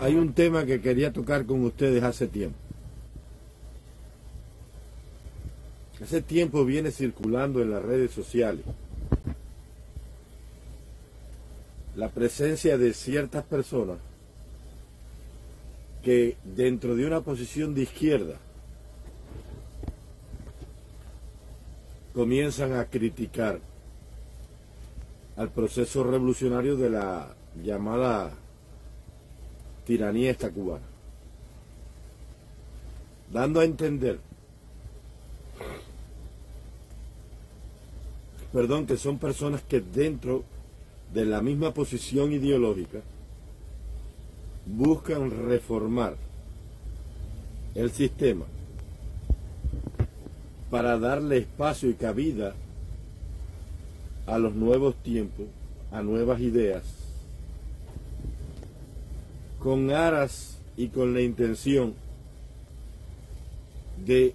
hay un tema que quería tocar con ustedes hace tiempo. Hace tiempo viene circulando en las redes sociales la presencia de ciertas personas que dentro de una posición de izquierda comienzan a criticar al proceso revolucionario de la llamada tiranía esta cubana, dando a entender, perdón, que son personas que dentro de la misma posición ideológica buscan reformar el sistema para darle espacio y cabida a los nuevos tiempos, a nuevas ideas, con aras y con la intención de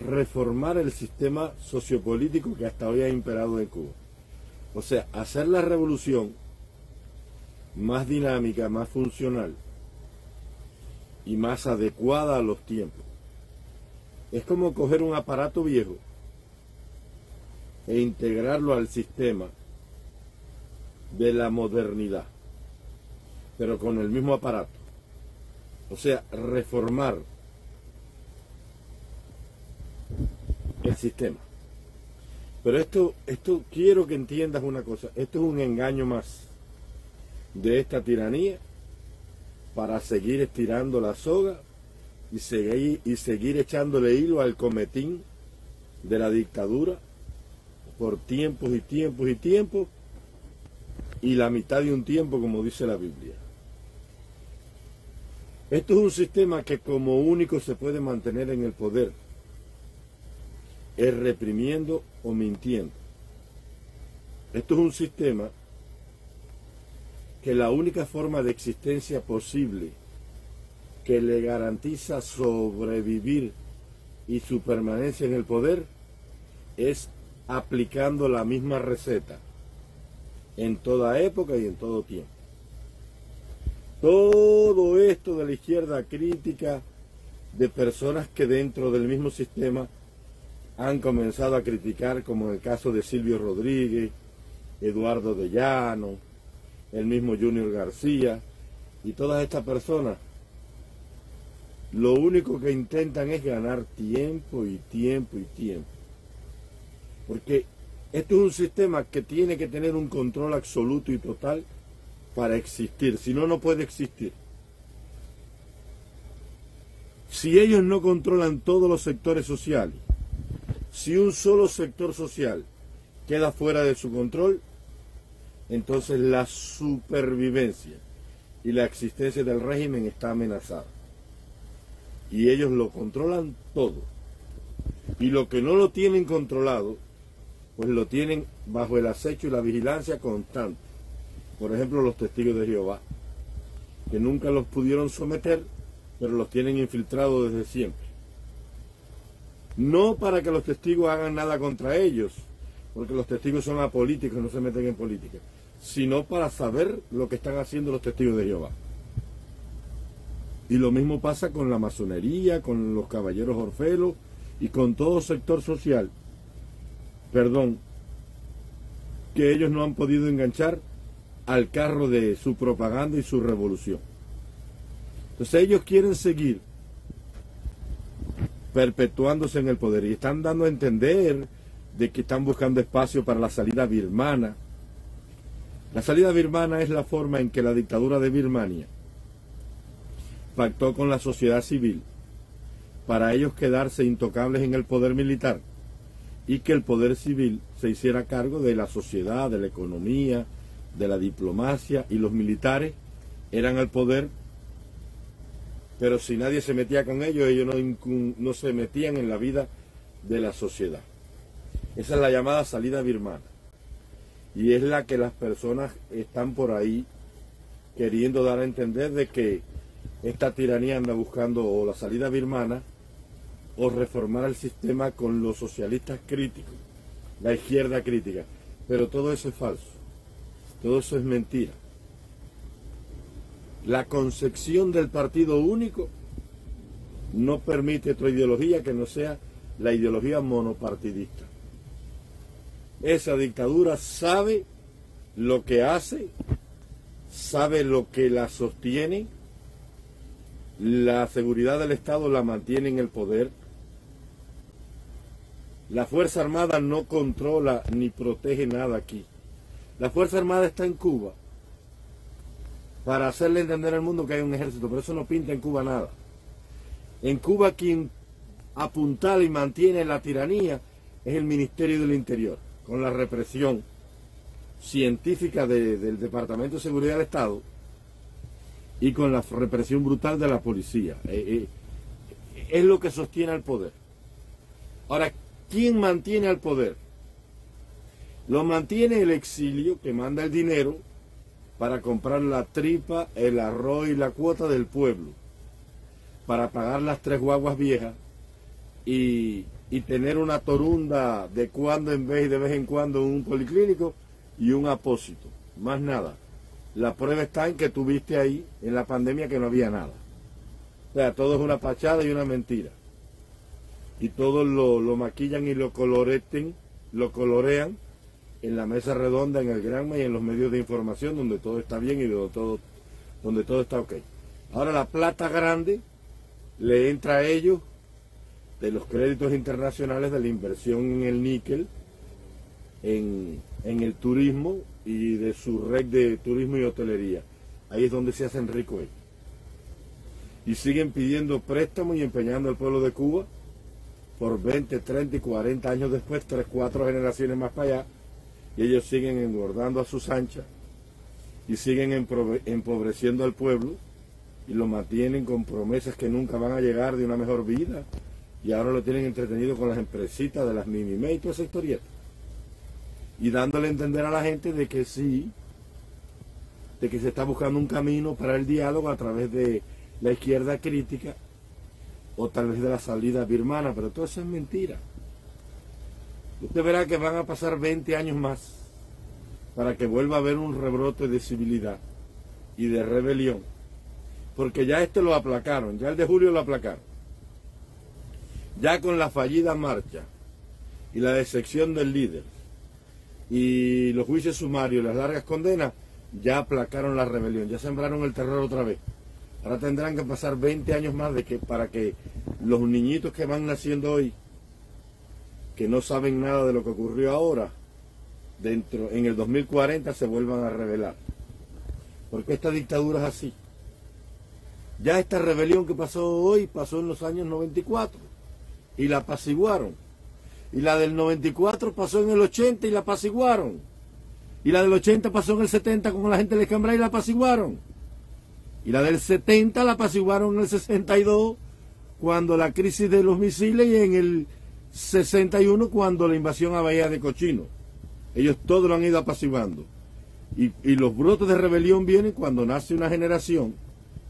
reformar el sistema sociopolítico que hasta hoy ha imperado en Cuba. O sea, hacer la revolución más dinámica, más funcional y más adecuada a los tiempos. Es como coger un aparato viejo e integrarlo al sistema de la modernidad, pero con el mismo aparato. O sea, reformar el sistema. Pero esto, esto quiero que entiendas una cosa, esto es un engaño más de esta tiranía para seguir estirando la soga y seguir, y seguir echándole hilo al cometín de la dictadura por tiempos y tiempos y tiempos y la mitad de un tiempo como dice la Biblia. Esto es un sistema que como único se puede mantener en el poder es reprimiendo o mintiendo. Esto es un sistema que la única forma de existencia posible que le garantiza sobrevivir y su permanencia en el poder es aplicando la misma receta en toda época y en todo tiempo. Todo esto de la izquierda crítica de personas que dentro del mismo sistema han comenzado a criticar, como en el caso de Silvio Rodríguez, Eduardo de Llano, el mismo Junior García y todas estas personas, lo único que intentan es ganar tiempo y tiempo y tiempo. Porque esto es un sistema que tiene que tener un control absoluto y total para existir, si no, no puede existir. Si ellos no controlan todos los sectores sociales, si un solo sector social queda fuera de su control, entonces la supervivencia y la existencia del régimen está amenazada. Y ellos lo controlan todo. Y lo que no lo tienen controlado, pues lo tienen bajo el acecho y la vigilancia constante. Por ejemplo, los testigos de Jehová, que nunca los pudieron someter, pero los tienen infiltrados desde siempre. No para que los testigos hagan nada contra ellos, porque los testigos son apolíticos, no se meten en política, sino para saber lo que están haciendo los testigos de Jehová. Y lo mismo pasa con la masonería, con los caballeros orfelos y con todo sector social. Perdón, que ellos no han podido enganchar al carro de su propaganda y su revolución. Entonces ellos quieren seguir perpetuándose en el poder y están dando a entender de que están buscando espacio para la salida birmana. La salida birmana es la forma en que la dictadura de Birmania pactó con la sociedad civil para ellos quedarse intocables en el poder militar y que el poder civil se hiciera cargo de la sociedad, de la economía, de la diplomacia y los militares eran el poder pero si nadie se metía con ellos, ellos no, se metían en la vida de la sociedad. Esa es la llamada salida birmana. Y es la que las personas están por ahí queriendo dar a entender de que esta tiranía anda buscando o la salida birmana o reformar el sistema con los socialistas críticos, la izquierda crítica. Pero todo eso es falso. Todo eso es mentira. La concepción del partido único no permite otra ideología que no sea la ideología monopartidista. Esa dictadura sabe lo que hace, sabe lo que la sostiene, la seguridad del Estado la mantiene en el poder, la Fuerza Armada no controla ni protege nada aquí. La Fuerza Armada está en Cuba para hacerle entender al mundo que hay un ejército, pero eso no pinta en Cuba nada. En Cuba quien apuntala y mantiene la tiranía es el Ministerio del Interior, con la represión científica del Departamento de Seguridad del Estado y con la represión brutal de la policía. Eh, eh, es lo que sostiene al poder. Ahora, ¿quién mantiene al poder? Lo mantiene el exilio que manda el dinero para comprar la tripa, el arroz y la cuota del pueblo, para pagar las tres guaguas viejas y, y tener una torunda de cuando en vez y de vez en cuando un policlínico y un apósito. Más nada. La prueba está en que tuviste ahí en la pandemia que no había nada. O sea, todo es una pachada y una mentira. Y todos lo, lo maquillan y lo coloreten, lo colorean en la mesa redonda, en el Granma y en los medios de información donde todo está bien y donde todo, donde todo está ok. Ahora la plata grande le entra a ellos de los créditos internacionales de la inversión en el níquel, en, en el turismo y de su red de turismo y hotelería. Ahí es donde se hacen ricos ellos. Y siguen pidiendo préstamos y empeñando al pueblo de Cuba por 20, 30 y 40 años después, tres, cuatro generaciones más para allá, y ellos siguen engordando a sus anchas y siguen empobreciendo al pueblo y lo mantienen con promesas que nunca van a llegar de una mejor vida y ahora lo tienen entretenido con las empresitas de las mini y toda esa historieta y dándole a entender a la gente de que sí, de que se está buscando un camino para el diálogo a través de la izquierda crítica o tal vez de la salida birmana, pero todo eso es mentira. Usted verá que van a pasar 20 años más para que vuelva a haber un rebrote de civilidad y de rebelión, porque ya este lo aplacaron, ya el de julio lo aplacaron. Ya con la fallida marcha y la decepción del líder, y los juicios sumarios, las largas condenas, ya aplacaron la rebelión, ya sembraron el terror otra vez. Ahora tendrán que pasar 20 años más de que, para que los niñitos que van naciendo hoy, que no saben nada de lo que ocurrió ahora, dentro en el 2040 se vuelvan a rebelar. Porque esta dictadura es así. Ya esta rebelión que pasó hoy pasó en los años 94 y la apaciguaron y la del 94 pasó en el 80 y la apaciguaron. Y la del 80 pasó en el 70 con la gente de Cambrai y la apaciguaron. Y la del 70 la apaciguaron en el 62 cuando la crisis de los misiles y en el 61 cuando la invasión a Bahía de Cochino. Ellos todos lo han ido apaciguando. Y, y los brotes de rebelión vienen cuando nace una generación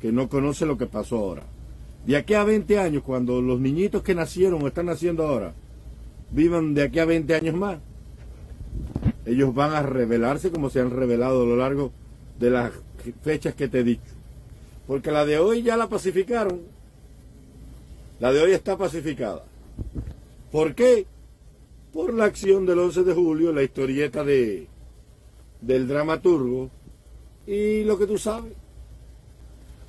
que no conoce lo que pasó ahora. De aquí a 20 años, cuando los niñitos que nacieron o están naciendo ahora, vivan de aquí a 20 años más, ellos van a revelarse como se han revelado a lo largo de las fechas que te he dicho. Porque la de hoy ya la pacificaron. La de hoy está pacificada. ¿Por qué? Por la acción del 11 de julio, la historieta de, del dramaturgo y lo que tú sabes.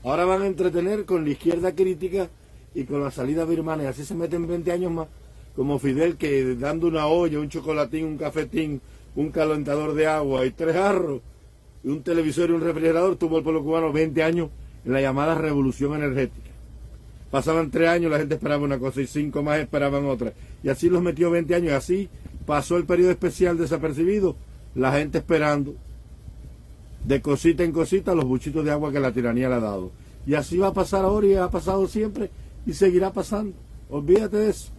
Ahora van a entretener con la izquierda crítica y con la salida birmana y así se meten 20 años más como Fidel que dando una olla, un chocolatín, un cafetín, un calentador de agua y tres jarros, y un televisor y un refrigerador, tuvo el pueblo cubano 20 años en la llamada revolución energética. Pasaban tres años, la gente esperaba una cosa y cinco más esperaban otra. Y así los metió 20 años y así pasó el periodo especial desapercibido, la gente esperando de cosita en cosita los buchitos de agua que la tiranía le ha dado. Y así va a pasar ahora y ha pasado siempre y seguirá pasando. Olvídate de eso.